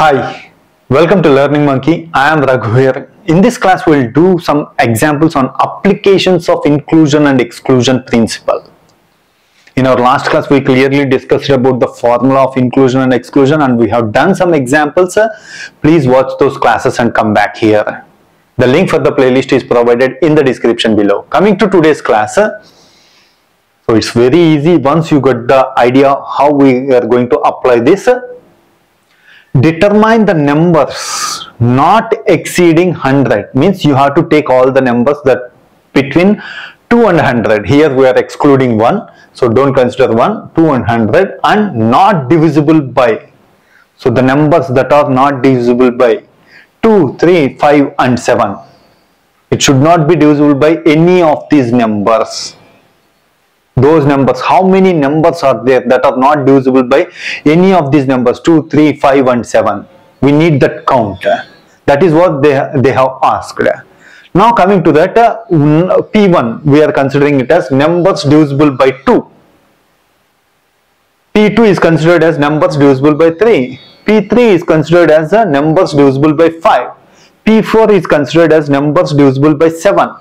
Hi, welcome to Learning Monkey. I am Raghu here. In this class, we'll do some examples on applications of inclusion and exclusion principle. In our last class, we clearly discussed about the formula of inclusion and exclusion and we have done some examples. Please watch those classes and come back here. The link for the playlist is provided in the description below. Coming to today's class, so it's very easy once you get the idea how we are going to apply this. Determine the numbers not exceeding 100 means you have to take all the numbers that between 2 and 100 here we are excluding 1 so don't consider 1 2 and 100 and not divisible by. So the numbers that are not divisible by 2 3 5 and 7 it should not be divisible by any of these numbers those numbers. How many numbers are there that are not divisible by any of these numbers? 2 3 5 and 7 we need that count. That is what they they have asked. Now coming to that uh, p1 we are considering it as numbers divisible by 2 p2 is considered as numbers divisible by 3 p3 is considered as uh, numbers divisible by 5 p4 is considered as numbers divisible by 7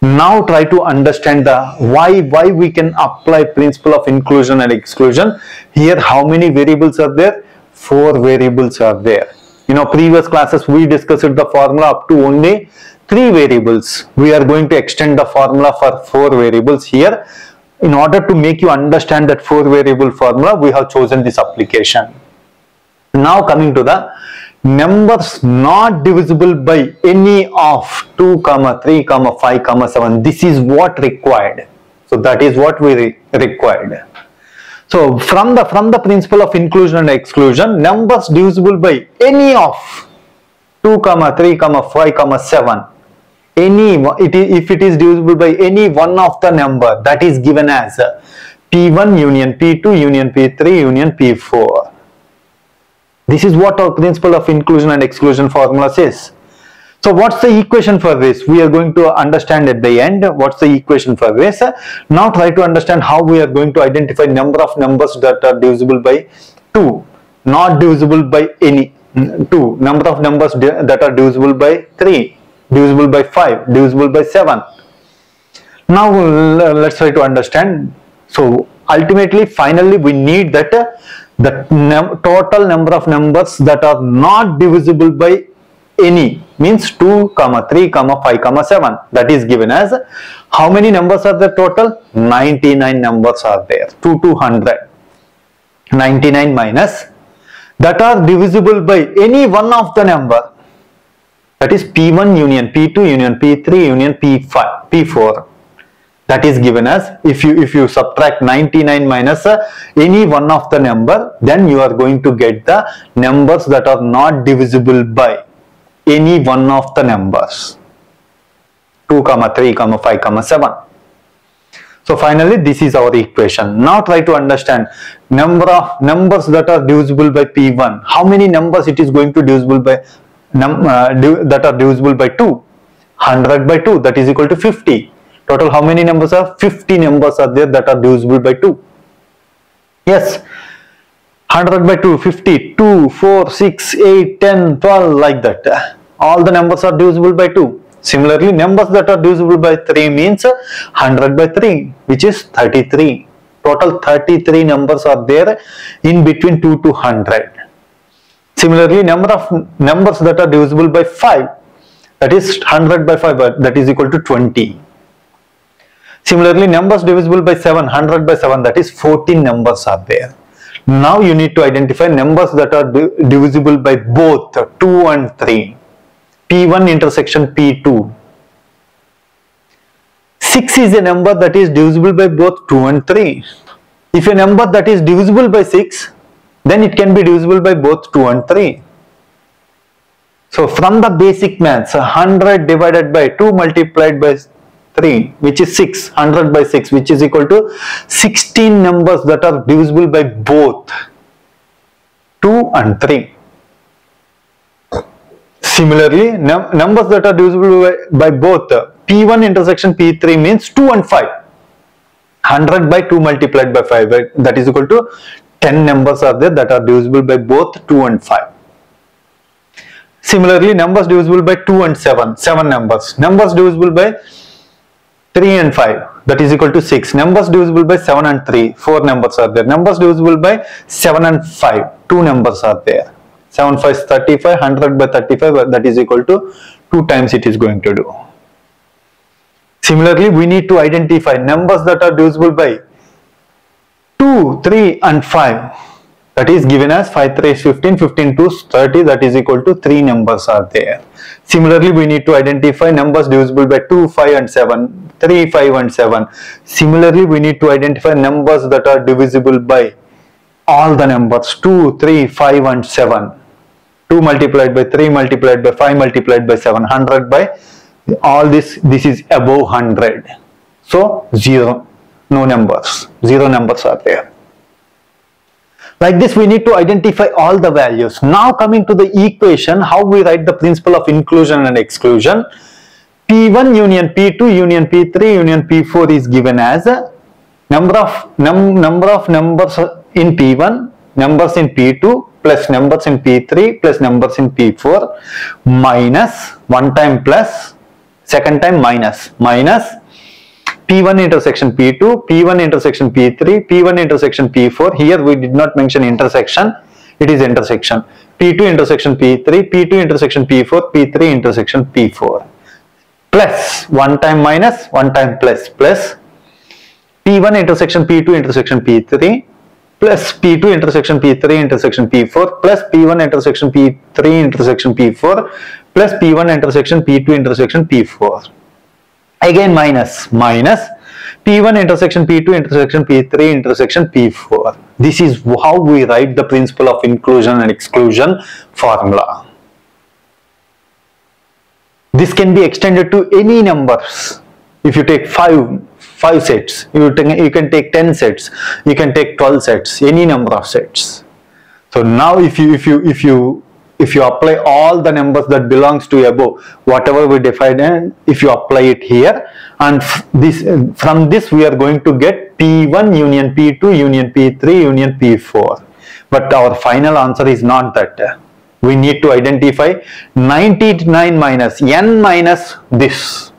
now try to understand the why why we can apply principle of inclusion and exclusion. Here how many variables are there? Four variables are there. In our previous classes we discussed the formula up to only three variables. We are going to extend the formula for four variables here. In order to make you understand that four variable formula we have chosen this application. Now coming to the numbers not divisible by any of 2 comma 3 comma 5 comma 7 this is what required. So that is what we re- required. So from the from the principle of inclusion and exclusion numbers divisible by any of 2 comma 3 comma 5 comma 7 any it is, if it is divisible by any one of the number that is given as uh, p1 union p2 union p3 union p4 this is what our principle of inclusion and exclusion formula says. So what's the equation for this? We are going to understand at the end what's the equation for this. Now try to understand how we are going to identify number of numbers that are divisible by 2, not divisible by any mm, 2, number of numbers that are divisible by 3, divisible by 5, divisible by 7. Now let's try to understand. So ultimately, finally, we need that the num- total number of numbers that are not divisible by any means 2 comma 3 comma 5 comma 7 that is given as how many numbers are there total? 99 numbers are there. 2 to 100 99 minus that are divisible by any one of the number. That is p1 union p2 union p3 union p5 p4 that is given as if you if you subtract 99 minus uh, any one of the number then you are going to get the numbers that are not divisible by any one of the numbers. 2 comma 3 comma 5 comma 7 so finally this is our equation. Now try to understand number of numbers that are divisible by p1 how many numbers it is going to divisible by num uh, div- that are divisible by 2 100 by 2 that is equal to 50 total how many numbers are? 50 numbers are there that are divisible by 2 yes. 100 by 2 50 2 4 6 8 10 12 like that. All the numbers are divisible by 2 similarly numbers that are divisible by 3 means 100 by 3 which is 33 total 33 numbers are there in between 2 to 100 similarly number of numbers that are divisible by 5 that is 100 by 5 that is equal to 20 Similarly, numbers divisible by 7, 100 by 7, that is 14 numbers are there. Now you need to identify numbers that are divisible by both 2 and 3. P1 intersection P2. 6 is a number that is divisible by both 2 and 3. If a number that is divisible by 6, then it can be divisible by both 2 and 3. So from the basic maths, 100 divided by 2 multiplied by 3 which is 6, 100 by 6 which is equal to 16 numbers that are divisible by both 2 and 3. Similarly, num- numbers that are divisible by, by both uh, P1 intersection P3 means 2 and 5. 100 by 2 multiplied by 5 right? that is equal to 10 numbers are there that are divisible by both 2 and 5 Similarly, numbers divisible by 2 and 7, 7 numbers. Numbers divisible by 3 and 5, that is equal to 6. Numbers divisible by 7 and 3, 4 numbers are there. Numbers divisible by 7 and 5, 2 numbers are there. 7 5 is 35, 100 by 35, uh, that is equal to 2 times it is going to do. Similarly, we need to identify numbers that are divisible by 2, 3 and 5 that is given as 5 3 is 15 15 to 30 that is equal to 3 numbers are there similarly we need to identify numbers divisible by 2 5 and 7 3 5 and 7 similarly we need to identify numbers that are divisible by all the numbers. 2 3 5 and 7 2 multiplied by 3 multiplied by 5 multiplied by 7 100 by all this this is above 100 so 0 no numbers. 0 numbers are there. Like this, we need to identify all the values. Now coming to the equation, how we write the principle of inclusion and exclusion. P1 union P2 union P3 union P4 is given as number of num, number of numbers in P1, numbers in P2 plus numbers in P3 plus numbers in P4 minus one time plus second time minus minus P1 intersection P2, P1 intersection P3, P1 intersection P4. Here we did not mention intersection, it is intersection. P2 intersection P3, P2 intersection P4, P3 intersection P4. Plus, one time minus, one time plus, plus P1 intersection P2 intersection P3 plus P2 intersection P3 intersection P4 plus P1 intersection P3 intersection P4 plus P1 intersection P2 intersection P4 again minus minus p1 intersection p2 intersection p3 intersection p4 this is how we write the principle of inclusion and exclusion formula this can be extended to any numbers. If you take five five sets you, you can take 10 sets you can take 12 sets any number of sets. So now if you if you if you if you apply all the numbers that belongs to above whatever we defined and if you apply it here and this from this we are going to get p1 union p2 union p3 union p4 but our final answer is not that we need to identify 99 minus n minus this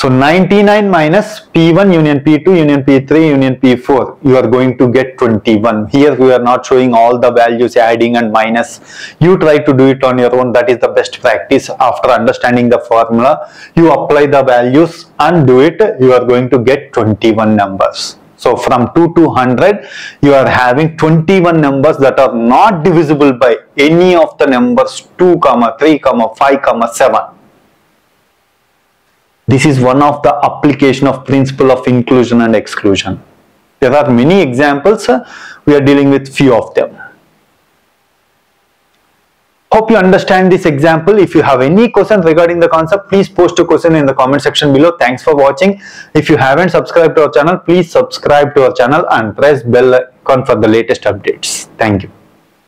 so 99 minus P1 union P2 union P3 union P4 you are going to get 21. Here we are not showing all the values adding and minus. You try to do it on your own that is the best practice after understanding the formula. You apply the values and do it you are going to get 21 numbers. So from 2 to 100 you are having 21 numbers that are not divisible by any of the numbers 2 comma 3 comma 5 comma 7 this is one of the application of principle of inclusion and exclusion. There are many examples, we are dealing with few of them. Hope you understand this example. If you have any questions regarding the concept, please post a question in the comment section below. Thanks for watching. If you haven't subscribed to our channel, please subscribe to our channel and press bell icon for the latest updates. Thank you.